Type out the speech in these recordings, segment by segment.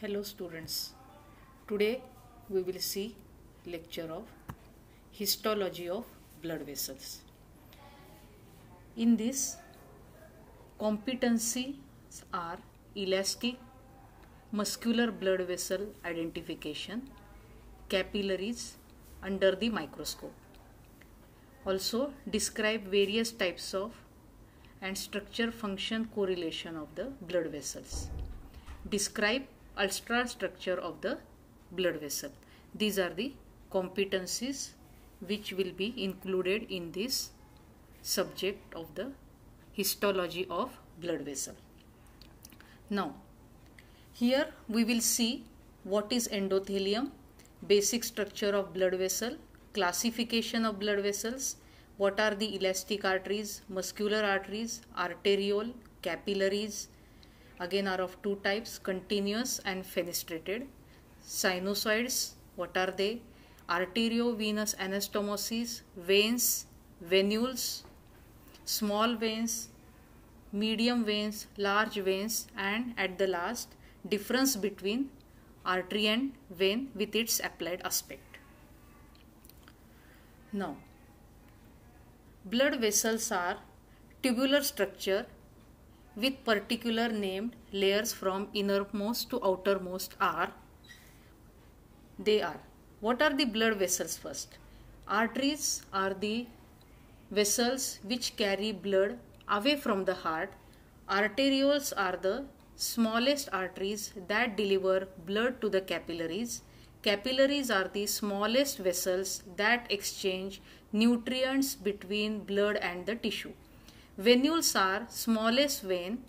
Hello students. Today we will see lecture of histology of blood vessels. In this competencies are elastic muscular blood vessel identification capillaries under the microscope. Also describe various types of and structure function correlation of the blood vessels. Describe ultrastructure of the blood vessel. These are the competencies which will be included in this subject of the histology of blood vessel. Now, here we will see what is endothelium, basic structure of blood vessel, classification of blood vessels, what are the elastic arteries, muscular arteries, arteriole, capillaries, again are of two types, continuous and fenestrated. Sinusoids, what are they? Arteriovenous anastomosis, veins, venules, small veins, medium veins, large veins and at the last difference between artery and vein with its applied aspect. Now, blood vessels are tubular structure with particular named layers from innermost to outermost are they are. What are the blood vessels first? Arteries are the vessels which carry blood away from the heart. Arterioles are the smallest arteries that deliver blood to the capillaries. Capillaries are the smallest vessels that exchange nutrients between blood and the tissue Venules are smallest vein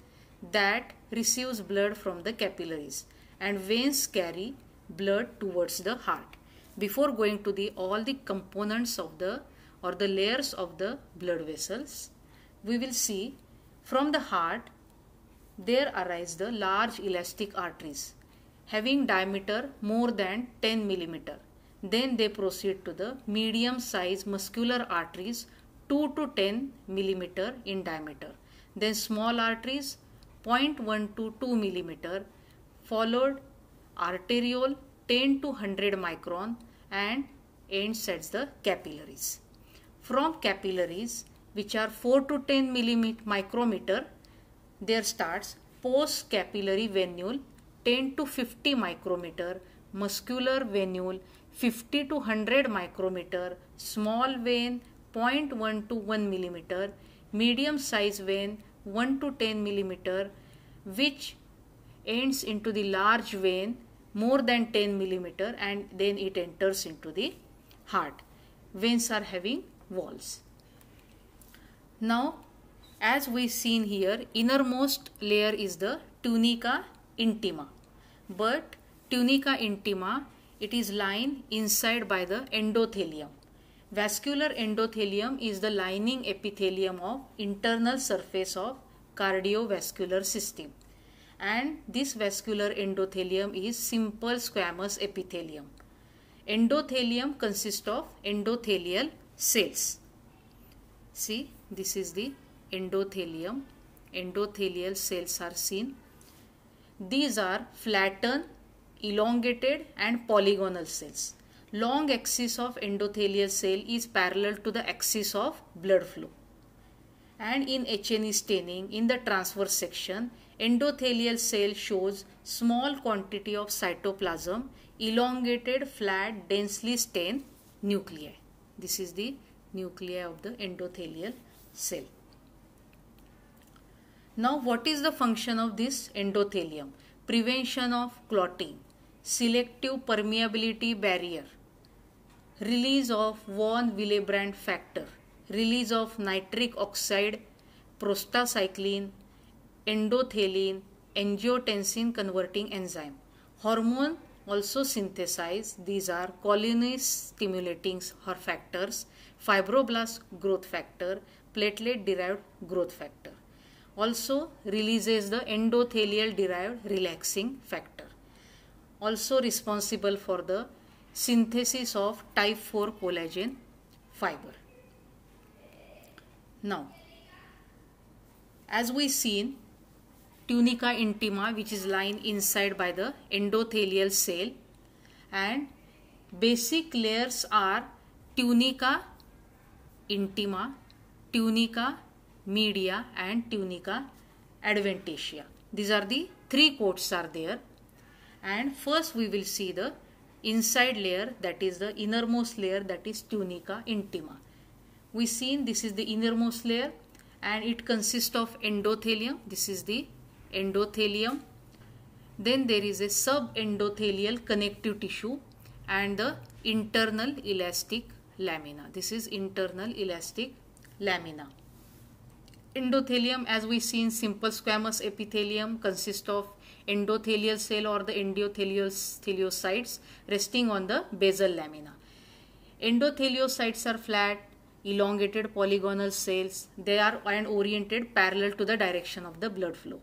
that receives blood from the capillaries and veins carry blood towards the heart. Before going to the all the components of the or the layers of the blood vessels, we will see from the heart there arise the large elastic arteries having diameter more than 10 millimeter. Then they proceed to the medium size muscular arteries 2 to 10 millimeter in diameter. Then small arteries 0.1 to 2 millimeter followed arteriole 10 to 100 micron and ends at the capillaries. From capillaries which are 4 to 10 millimeter micrometer there starts post capillary venule 10 to 50 micrometer muscular venule 50 to 100 micrometer small vein 0.1 to 1 millimeter, medium size vein 1 to 10 millimeter, which ends into the large vein more than 10 millimeter and then it enters into the heart. Veins are having walls. Now, as we seen here, innermost layer is the tunica intima. But tunica intima, it is lying inside by the endothelium Vascular endothelium is the lining epithelium of internal surface of cardiovascular system and this vascular endothelium is simple squamous epithelium. Endothelium consists of endothelial cells. See this is the endothelium. Endothelial cells are seen. These are flattened, elongated and polygonal cells long axis of endothelial cell is parallel to the axis of blood flow. And in H&E staining, in the transverse section, endothelial cell shows small quantity of cytoplasm, elongated, flat, densely stained nuclei. This is the nuclei of the endothelial cell. Now, what is the function of this endothelium? Prevention of clotting, selective permeability barrier, release of von Willebrand factor, release of nitric oxide, prostacyclin, endothelin, angiotensin converting enzyme. Hormone also synthesized. These are colony stimulating factors, fibroblast growth factor, platelet derived growth factor. Also releases the endothelial derived relaxing factor. Also responsible for the synthesis of type 4 collagen fiber. Now, as we seen, tunica intima which is lying inside by the endothelial cell and basic layers are tunica intima, tunica media and tunica adventitia. These are the three coats are there and first we will see the inside layer that is the innermost layer that is tunica intima. We seen this is the innermost layer and it consists of endothelium. This is the endothelium. Then there is a subendothelial connective tissue and the internal elastic lamina. This is internal elastic lamina. Endothelium as we see in simple squamous epithelium consists of endothelial cell or the endotheliocytes resting on the basal lamina. Endotheliocytes are flat, elongated polygonal cells. They are and oriented parallel to the direction of the blood flow.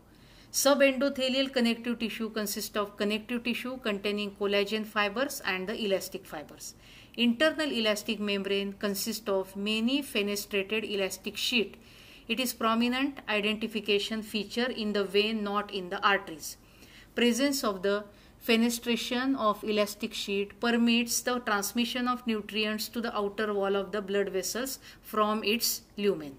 Subendothelial connective tissue consists of connective tissue containing collagen fibers and the elastic fibers. Internal elastic membrane consists of many fenestrated elastic sheet. It is prominent identification feature in the vein not in the arteries. Presence of the fenestration of elastic sheet permits the transmission of nutrients to the outer wall of the blood vessels from its lumen.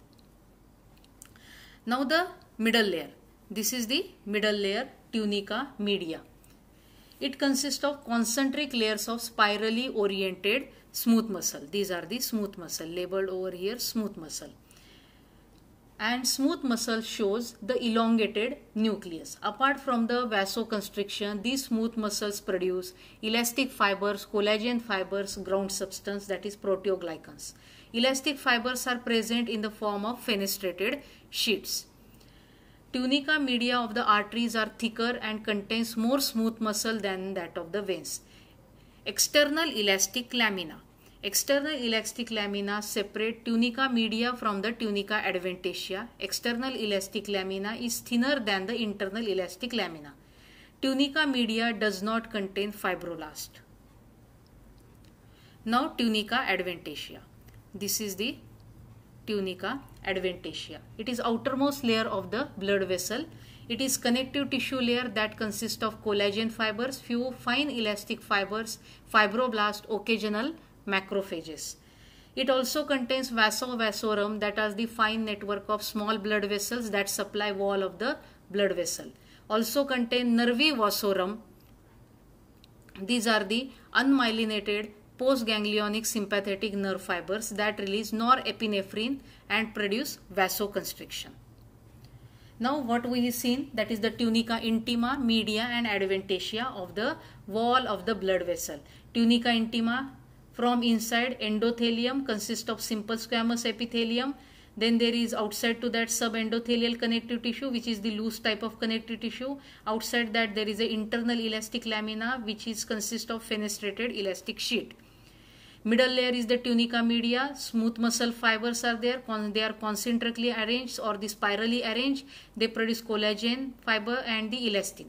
Now the middle layer. This is the middle layer tunica media. It consists of concentric layers of spirally oriented smooth muscle. These are the smooth muscle labeled over here smooth muscle. And smooth muscle shows the elongated nucleus. Apart from the vasoconstriction, these smooth muscles produce elastic fibers, collagen fibers, ground substance that is proteoglycans. Elastic fibers are present in the form of fenestrated sheets. Tunica media of the arteries are thicker and contains more smooth muscle than that of the veins. External elastic lamina. External elastic lamina separate tunica media from the tunica adventitia. External elastic lamina is thinner than the internal elastic lamina. Tunica media does not contain fibroblast. Now tunica adventitia. This is the tunica adventitia. It is outermost layer of the blood vessel. It is connective tissue layer that consists of collagen fibers, few fine elastic fibers, fibroblast, occasional macrophages. It also contains vasa vasorum that is the fine network of small blood vessels that supply wall of the blood vessel. Also contain nervi vasorum. These are the unmyelinated postganglionic sympathetic nerve fibers that release norepinephrine and produce vasoconstriction. Now what we have seen that is the tunica intima, media and adventitia of the wall of the blood vessel. Tunica intima from inside endothelium consists of simple squamous epithelium. Then there is outside to that subendothelial connective tissue which is the loose type of connective tissue. Outside that there is a internal elastic lamina which is consist of fenestrated elastic sheet. Middle layer is the tunica media. Smooth muscle fibers are there. They are concentrically arranged or the spirally arranged. They produce collagen fiber and the elastin.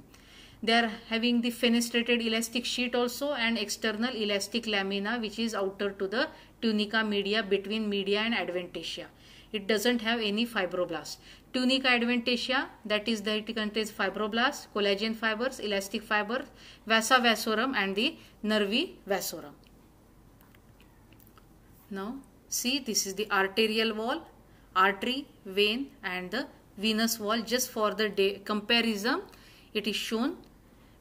They are having the fenestrated elastic sheet also and external elastic lamina which is outer to the tunica media between media and adventitia. It doesn't have any fibroblast. Tunica adventitia that is that it contains fibroblasts, collagen fibers, elastic fibers, vasa vasorum and the nervi vasorum Now see this is the arterial wall, artery, vein and the venous wall just for the comparison it is shown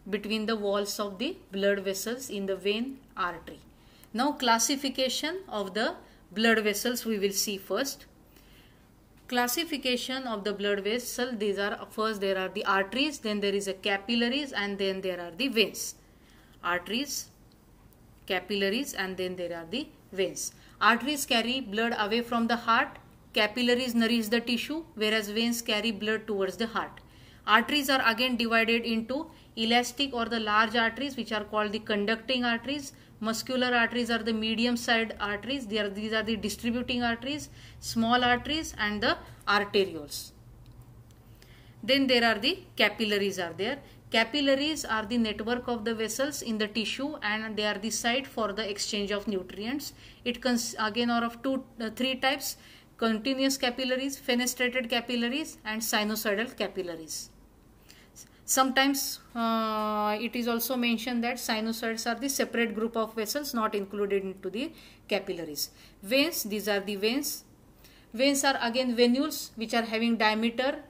between the walls of the blood vessels in the vein artery. Now classification of the blood vessels we will see first. Classification of the blood vessel these are first there are the arteries then there is a capillaries and then there are the veins. Arteries, capillaries and then there are the veins. Arteries carry blood away from the heart. Capillaries nourish the tissue whereas veins carry blood towards the heart. Arteries are again divided into elastic or the large arteries which are called the conducting arteries. Muscular arteries are the medium sized arteries. Are, these are the distributing arteries, small arteries and the arterioles. Then there are the capillaries are there. Capillaries are the network of the vessels in the tissue and they are the site for the exchange of nutrients. It cons again are of two, uh, three types, continuous capillaries, fenestrated capillaries and sinusoidal capillaries. Sometimes uh, it is also mentioned that sinusoids are the separate group of vessels not included into the capillaries. Veins, these are the veins. Veins are again venules which are having diameter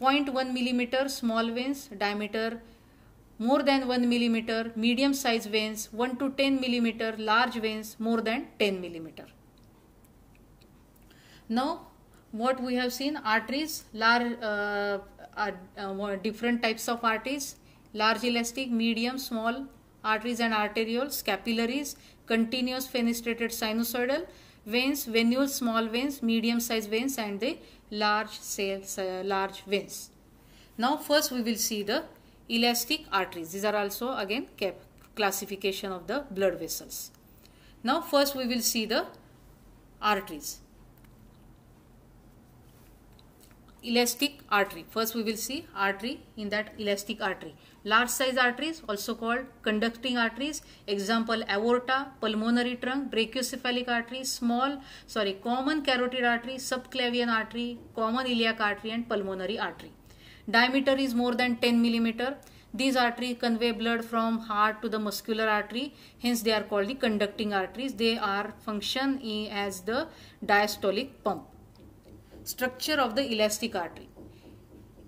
0.1 millimeter small veins, diameter more than 1 millimeter, medium size veins 1 to 10 millimeter, large veins more than 10 millimeter. Now what we have seen arteries, large uh, uh, uh, different types of arteries, large elastic, medium, small arteries and arterioles, capillaries, continuous fenestrated sinusoidal, veins, venules, small veins, medium size veins and the large cells, uh, large veins. Now first we will see the elastic arteries. These are also again classification of the blood vessels. Now first we will see the arteries. Elastic artery. First we will see artery in that elastic artery. Large size arteries also called conducting arteries. Example aorta, pulmonary trunk, brachiocephalic artery, small, sorry, common carotid artery, subclavian artery, common iliac artery and pulmonary artery. Diameter is more than 10 millimeter. These arteries convey blood from heart to the muscular artery. Hence they are called the conducting arteries. They are function as the diastolic pump. Structure of the elastic artery.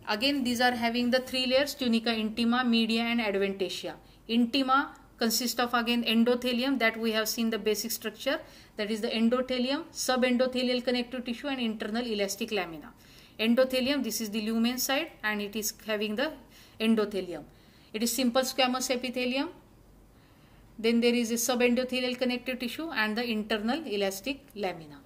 Again, these are having the three layers tunica intima, media and adventitia. Intima consists of again endothelium that we have seen the basic structure that is the endothelium, subendothelial connective tissue and internal elastic lamina. Endothelium, this is the lumen side and it is having the endothelium. It is simple squamous epithelium. Then there is a subendothelial connective tissue and the internal elastic lamina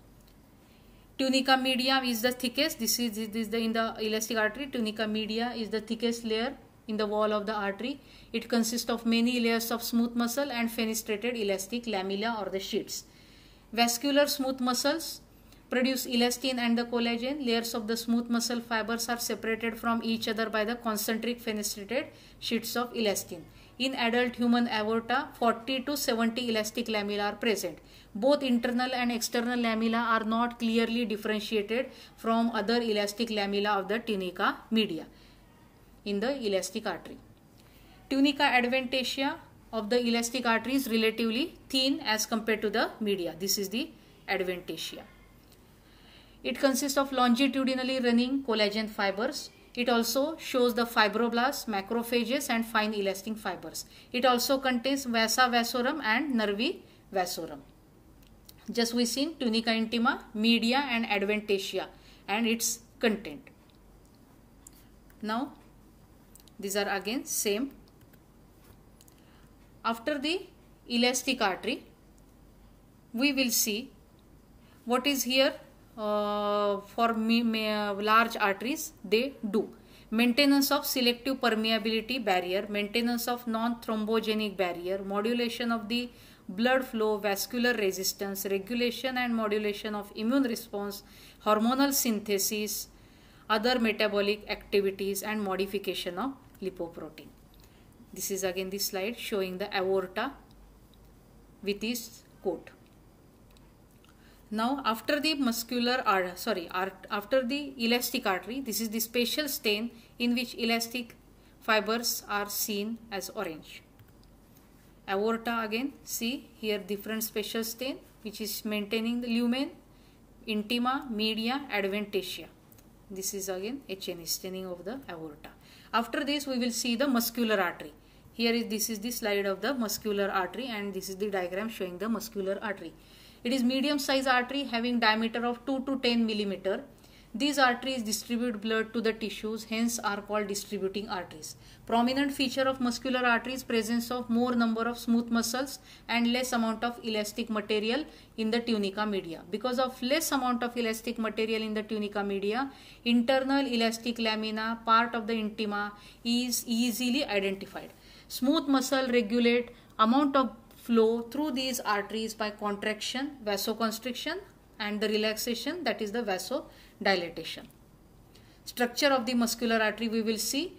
tunica media is the thickest. This is, this is the in the elastic artery. Tunica media is the thickest layer in the wall of the artery. It consists of many layers of smooth muscle and fenestrated elastic lamella or the sheets. Vascular smooth muscles produce elastin and the collagen. Layers of the smooth muscle fibers are separated from each other by the concentric fenestrated sheets of elastin in adult human aorta 40 to 70 elastic lamella are present both internal and external lamella are not clearly differentiated from other elastic lamella of the tunica media in the elastic artery. Tunica adventitia of the elastic artery is relatively thin as compared to the media. This is the adventitia. It consists of longitudinally running collagen fibers. It also shows the fibroblasts, macrophages and fine elastic fibers. It also contains vasa vasorum and nervi vasorum just we seen tunica intima, media and adventitia and its content. Now these are again same. After the elastic artery we will see what is here uh, for me, uh, large arteries they do maintenance of selective permeability barrier maintenance of non-thrombogenic barrier modulation of the blood flow, vascular resistance, regulation and modulation of immune response, hormonal synthesis, other metabolic activities and modification of lipoprotein. This is again the slide showing the aorta with its coat. Now after the muscular art, sorry after the elastic artery this is the special stain in which elastic fibers are seen as orange. Aorta again see here different special stain which is maintaining the lumen intima media adventitia this is again H&E staining of the aorta. After this we will see the muscular artery. Here is this is the slide of the muscular artery and this is the diagram showing the muscular artery it is medium size artery having diameter of 2 to 10 millimeter these arteries distribute blood to the tissues, hence are called distributing arteries. Prominent feature of muscular arteries presence of more number of smooth muscles and less amount of elastic material in the tunica media. Because of less amount of elastic material in the tunica media, internal elastic lamina, part of the intima is easily identified. Smooth muscle regulate amount of flow through these arteries by contraction, vasoconstriction and the relaxation that is the vaso dilatation. Structure of the muscular artery we will see.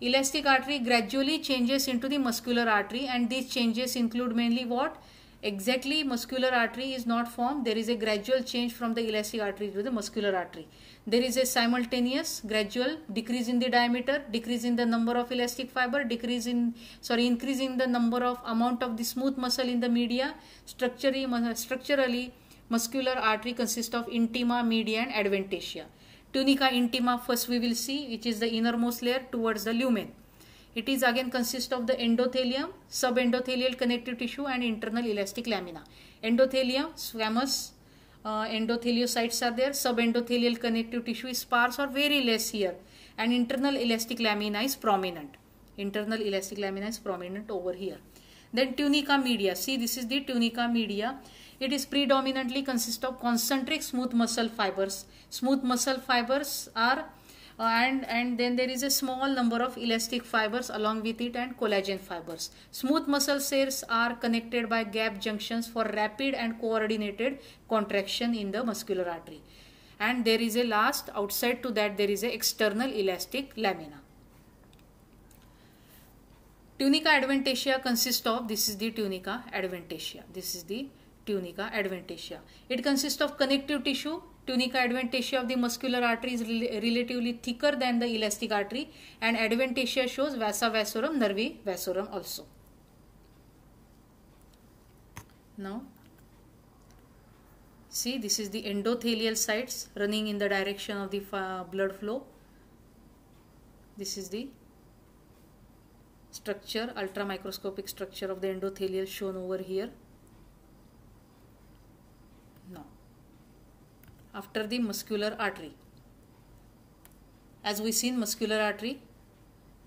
Elastic artery gradually changes into the muscular artery and these changes include mainly what? exactly muscular artery is not formed there is a gradual change from the elastic artery to the muscular artery there is a simultaneous gradual decrease in the diameter decrease in the number of elastic fiber decrease in sorry increase in the number of amount of the smooth muscle in the media. Structurally structurally muscular artery consists of intima media and adventitia. Tunica intima first we will see which is the innermost layer towards the lumen. It is again consist of the endothelium, subendothelial connective tissue and internal elastic lamina. Endothelium, squamous uh, endotheliocytes are there, subendothelial connective tissue is sparse or very less here and internal elastic lamina is prominent. Internal elastic lamina is prominent over here. Then tunica media, see this is the tunica media. It is predominantly consist of concentric smooth muscle fibers. Smooth muscle fibers are and and then there is a small number of elastic fibers along with it and collagen fibers. Smooth muscle cells are connected by gap junctions for rapid and coordinated contraction in the muscular artery. And there is a last outside to that there is a external elastic lamina. Tunica adventitia consists of this is the tunica adventitia this is the tunica adventitia it consists of connective tissue tunica adventitia of the muscular artery is relatively thicker than the elastic artery and adventitia shows vasa vasorum nervi vasorum also. Now see this is the endotheliocytes running in the direction of the blood flow. This is the structure ultra microscopic structure of the endothelial shown over here. After the muscular artery. As we seen muscular artery,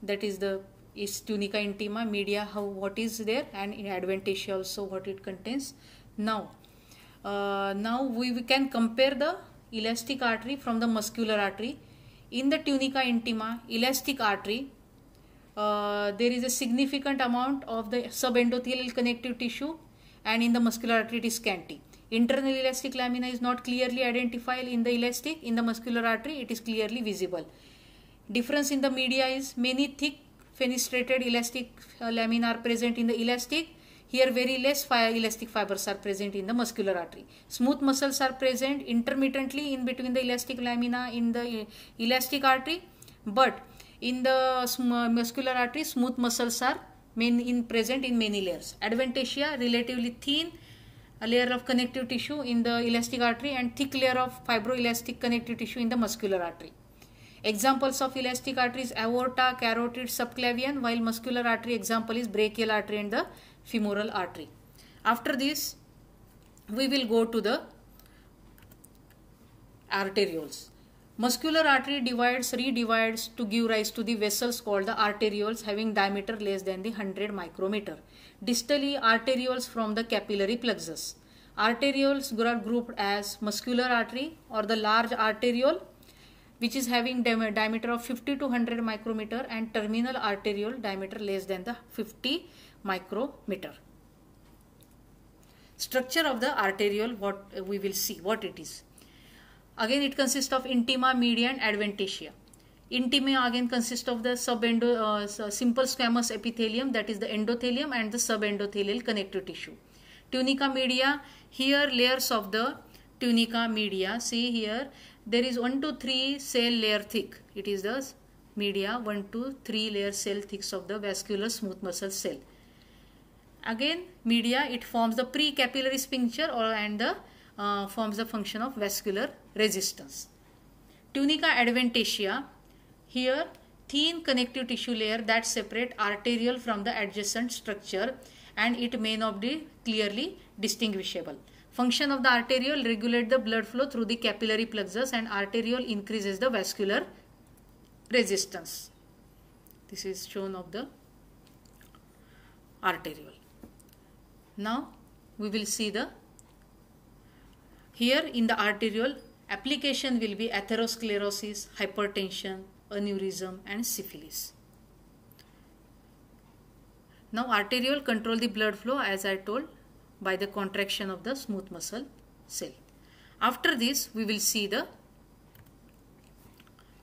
that is the is tunica intima media how what is there and in adventitia also what it contains. Now, uh, now we, we can compare the elastic artery from the muscular artery. In the tunica intima, elastic artery, uh, there is a significant amount of the subendothelial connective tissue and in the muscular artery it is scanty. Internal elastic lamina is not clearly identifiable in the elastic. In the muscular artery, it is clearly visible. Difference in the media is many thick fenestrated elastic uh, lamina are present in the elastic. Here very less elastic fibers are present in the muscular artery. Smooth muscles are present intermittently in between the elastic lamina in the uh, elastic artery. But in the muscular artery, smooth muscles are main in present in many layers. Adventitia relatively thin a layer of connective tissue in the elastic artery and thick layer of fibroelastic connective tissue in the muscular artery. Examples of elastic arteries aorta, carotid, subclavian while muscular artery example is brachial artery and the femoral artery. After this we will go to the arterioles. Muscular artery divides, redivides to give rise to the vessels called the arterioles having diameter less than the 100 micrometer. Distally, arterioles from the capillary plexus. Arterioles are grouped as muscular artery or the large arteriole which is having diameter of 50 to 100 micrometer and terminal arteriole diameter less than the 50 micrometer. Structure of the arteriole what we will see what it is. Again it consists of intima, media and adventitia. Intima again consists of the subendo, uh, simple squamous epithelium that is the endothelium and the subendothelial connective tissue. Tunica media, here layers of the tunica media. See here, there is 1 to 3 cell layer thick. It is the media 1 to 3 layer cell thick of the vascular smooth muscle cell. Again, media, it forms the pre-capillary sphincter or and the uh, forms the function of vascular resistance. Tunica adventitia here, thin connective tissue layer that separate arteriole from the adjacent structure and it may not be clearly distinguishable. Function of the arteriole regulate the blood flow through the capillary plexus and arteriole increases the vascular resistance. This is shown of the arteriole. Now we will see the here in the arteriole application will be atherosclerosis, hypertension, aneurysm and syphilis. Now arteriole control the blood flow as I told by the contraction of the smooth muscle cell. After this we will see the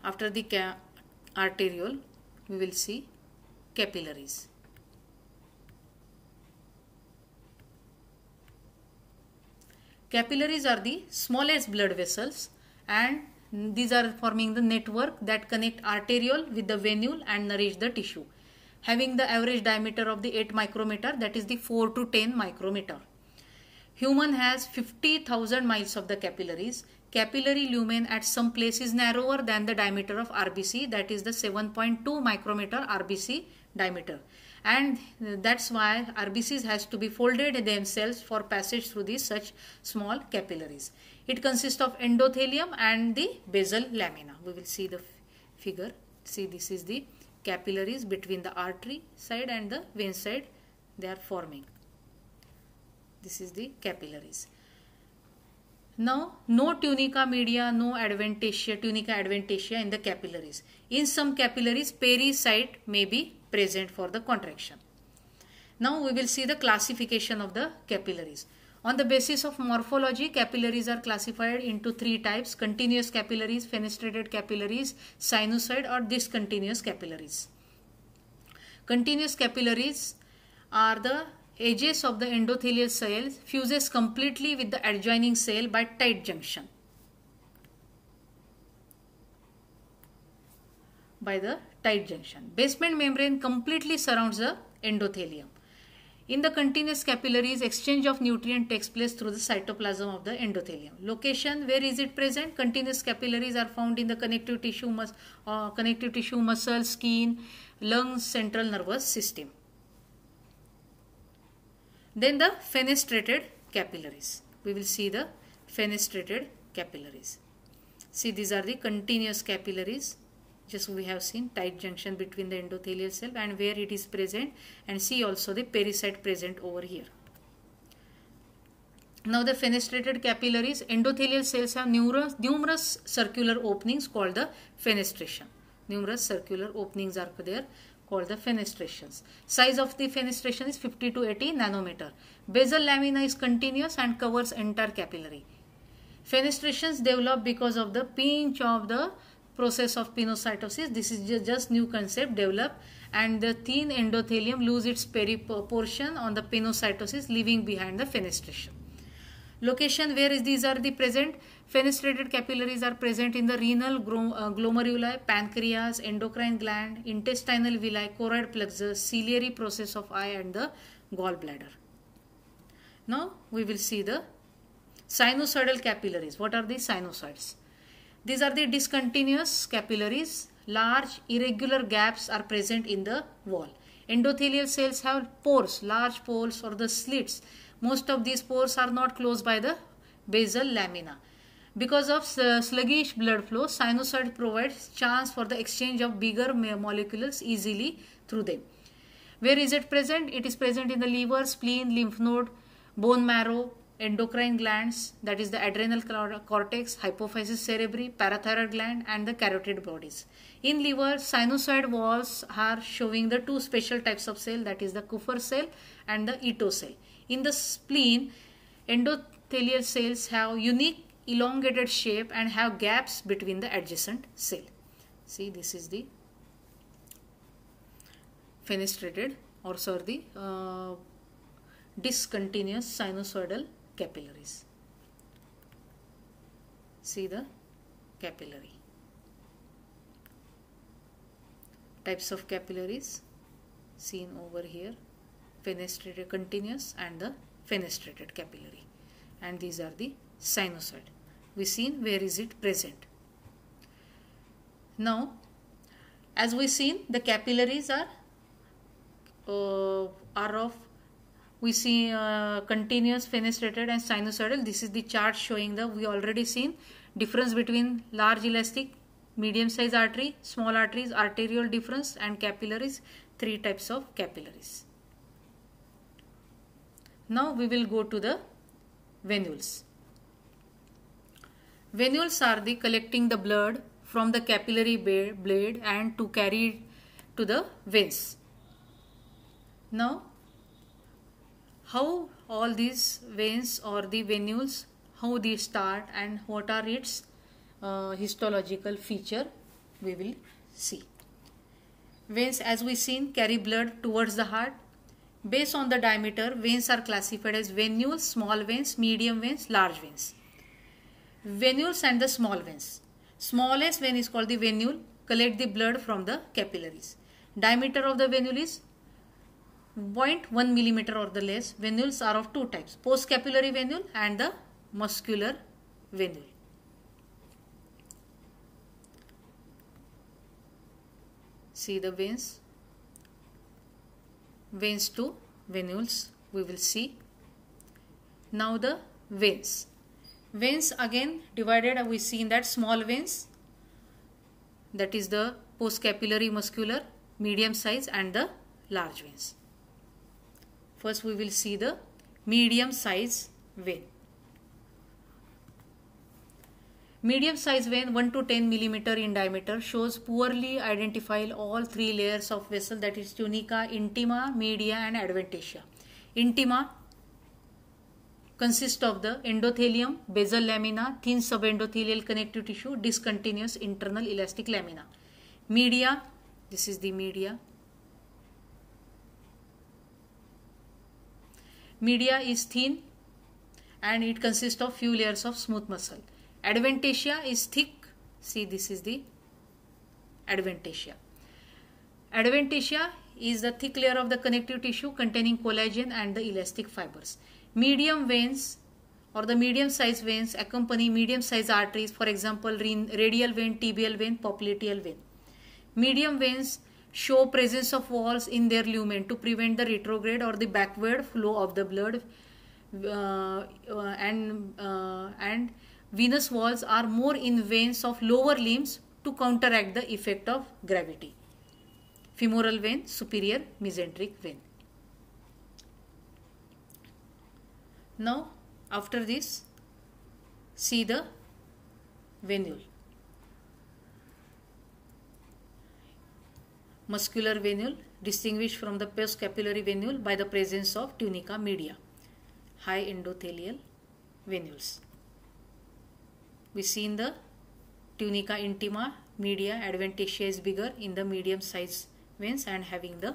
after the arteriole we will see capillaries. Capillaries are the smallest blood vessels and these are forming the network that connect arteriole with the venule and nourish the tissue. Having the average diameter of the 8 micrometer that is the 4 to 10 micrometer. Human has 50,000 miles of the capillaries. Capillary lumen at some place is narrower than the diameter of RBC that is the 7.2 micrometer RBC diameter and that's why RBCs has to be folded themselves for passage through these such small capillaries. It consists of endothelium and the basal lamina. We will see the figure. See this is the capillaries between the artery side and the vein side they are forming. This is the capillaries. Now, no tunica media, no adventitia, tunica adventitia in the capillaries. In some capillaries, pericyte may be present for the contraction. Now we will see the classification of the capillaries. On the basis of morphology, capillaries are classified into three types, continuous capillaries, fenestrated capillaries, sinusoid or discontinuous capillaries. Continuous capillaries are the edges of the endothelial cells fuses completely with the adjoining cell by tight junction. By the tight junction. Basement membrane completely surrounds the endothelium. In the continuous capillaries, exchange of nutrient takes place through the cytoplasm of the endothelium. Location, where is it present? Continuous capillaries are found in the connective tissue, mus uh, connective tissue, muscle, skin, lungs, central nervous system. Then the fenestrated capillaries. We will see the fenestrated capillaries. See, these are the continuous capillaries just we have seen tight junction between the endothelial cell and where it is present and see also the pericyte present over here. Now the fenestrated capillaries, endothelial cells have numerous, numerous circular openings called the fenestration. Numerous circular openings are there called the fenestrations. Size of the fenestration is 50 to 80 nanometer. Basal lamina is continuous and covers entire capillary. Fenestrations develop because of the pinch of the process of pinocytosis. This is just new concept developed and the thin endothelium lose its periportion on the pinocytosis leaving behind the fenestration. Location where is these are the present fenestrated capillaries are present in the renal uh, glomeruli, pancreas, endocrine gland, intestinal villi, choroid plexus, ciliary process of eye and the gallbladder. Now we will see the sinusoidal capillaries. What are the sinusoids? These are the discontinuous capillaries. Large irregular gaps are present in the wall. Endothelial cells have pores, large pores or the slits. Most of these pores are not closed by the basal lamina. Because of sluggish blood flow, sinusoid provides chance for the exchange of bigger molecules easily through them. Where is it present? It is present in the liver, spleen, lymph node, bone marrow, endocrine glands that is the adrenal cortex, hypophysis cerebri, parathyroid gland and the carotid bodies. In liver, sinusoid walls are showing the two special types of cell that is the Kupffer cell and the Ito cell. In the spleen, endothelial cells have unique elongated shape and have gaps between the adjacent cell. See this is the fenestrated or sorry the uh, discontinuous sinusoidal capillaries. See the capillary. Types of capillaries seen over here fenestrated continuous and the fenestrated capillary and these are the sinusoid. We seen where is it present. Now as we seen the capillaries are uh, are of we see uh, continuous fenestrated and sinusoidal. This is the chart showing the we already seen difference between large elastic medium size artery small arteries arterial difference and capillaries three types of capillaries. Now we will go to the venules. Venules are the collecting the blood from the capillary blade and to carry it to the veins. Now how all these veins or the venules how they start and what are its uh, histological feature we will see veins as we seen carry blood towards the heart Based on the diameter, veins are classified as venules, small veins, medium veins, large veins. Venules and the small veins. Smallest vein is called the venule, collect the blood from the capillaries. Diameter of the venule is 0.1 millimeter or the less. Venules are of two types, postcapillary venule and the muscular venule. See the veins veins to venules we will see. Now the veins. Veins again divided we see in that small veins that is the postcapillary muscular medium size and the large veins. First we will see the medium size vein. Medium size vein 1 to 10 millimeter in diameter shows poorly identified all three layers of vessel that is tunica, intima, media and adventitia. Intima consists of the endothelium, basal lamina, thin subendothelial connective tissue, discontinuous internal elastic lamina. Media, this is the media. Media is thin and it consists of few layers of smooth muscle. Adventitia is thick. See, this is the adventitia. Adventitia is the thick layer of the connective tissue containing collagen and the elastic fibers. Medium veins or the medium sized veins accompany medium sized arteries, for example, radial vein, tibial vein, popliteal vein. Medium veins show presence of walls in their lumen to prevent the retrograde or the backward flow of the blood uh, uh, and uh, and venous walls are more in veins of lower limbs to counteract the effect of gravity. Femoral vein, superior mesenteric vein. Now, after this, see the venule. Muscular venule distinguished from the postcapillary venule by the presence of tunica media, high endothelial venules we see in the tunica intima media adventitia is bigger in the medium size veins and having the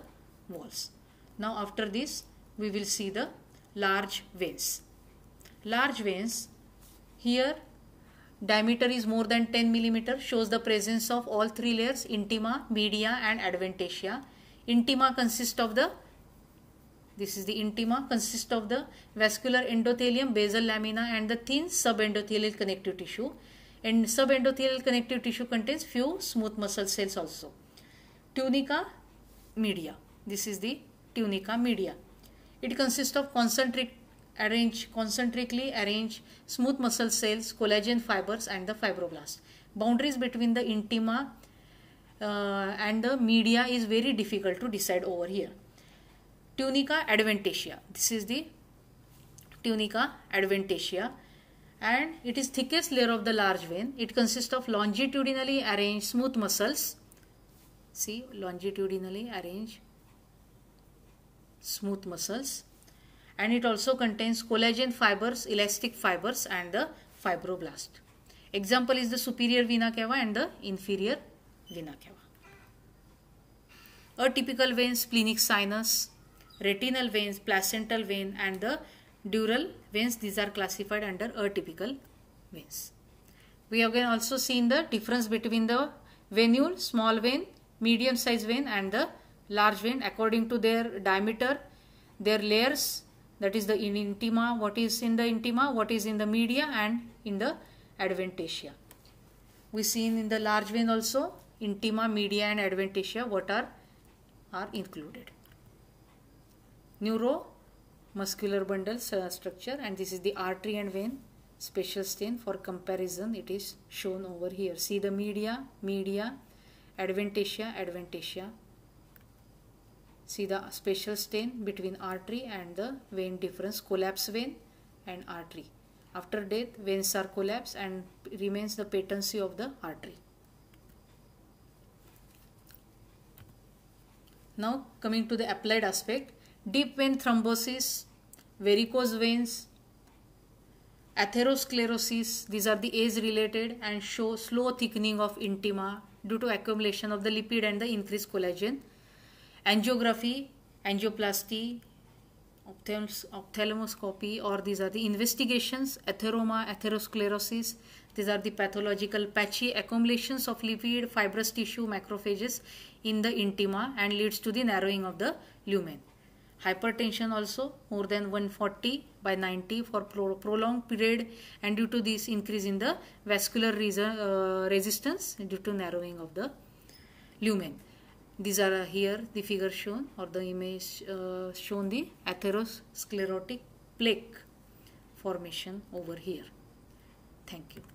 walls. Now after this we will see the large veins. Large veins here diameter is more than 10 millimeter shows the presence of all three layers intima, media and adventitia. Intima consists of the this is the intima, consists of the vascular endothelium, basal lamina and the thin subendothelial connective tissue. And subendothelial connective tissue contains few smooth muscle cells also. Tunica media. This is the tunica media. It consists of concentric arrange concentrically arrange smooth muscle cells, collagen fibers and the fibroblast. Boundaries between the intima uh, and the media is very difficult to decide over here tunica adventitia. This is the tunica adventitia and it is thickest layer of the large vein. It consists of longitudinally arranged smooth muscles. See longitudinally arranged smooth muscles and it also contains collagen fibers, elastic fibers and the fibroblast. Example is the superior vena cava and the inferior vena cava. A Atypical veins, splenic sinus, retinal veins, placental vein and the dural veins. These are classified under atypical veins. We have again also seen the difference between the venule, small vein, medium size vein and the large vein according to their diameter, their layers that is the in intima, what is in the intima, what is in the media and in the adventitia. We seen in the large vein also intima, media and adventitia what are, are included. Neuromuscular bundle uh, structure and this is the artery and vein special stain for comparison it is shown over here. See the media media adventitia adventitia see the special stain between artery and the vein difference collapse vein and artery after death veins are collapsed and remains the patency of the artery now coming to the applied aspect deep vein thrombosis, varicose veins, atherosclerosis. These are the age related and show slow thickening of intima due to accumulation of the lipid and the increased collagen. Angiography, angioplasty, ophthalmoscopy or these are the investigations atheroma atherosclerosis. These are the pathological patchy accumulations of lipid fibrous tissue macrophages in the intima and leads to the narrowing of the lumen. Hypertension also more than 140 by 90 for pro prolonged period and due to this increase in the vascular uh, resistance due to narrowing of the lumen these are here the figure shown or the image uh, shown the atherosclerotic plaque formation over here. Thank you